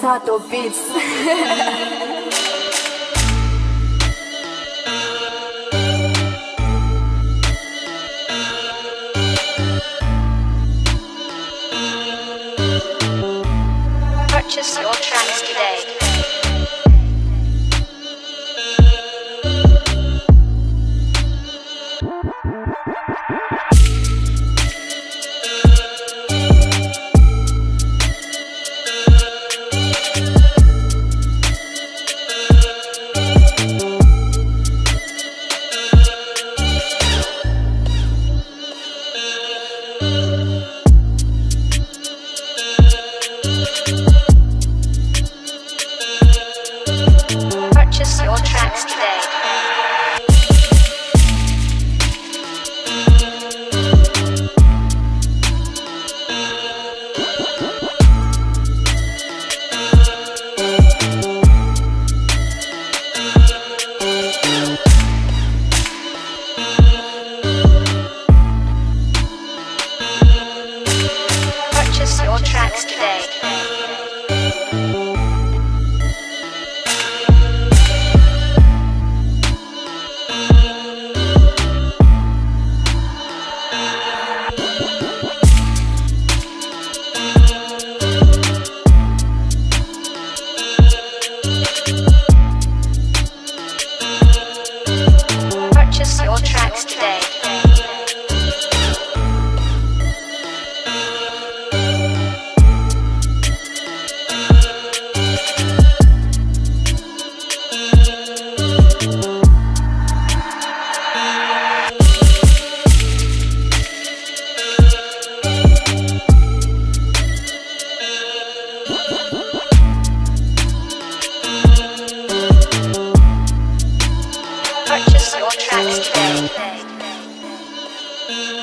Sato Beats. Purchase your tracks today. Purchase your tracks today. Your tracks today. Purchase your tracks Today.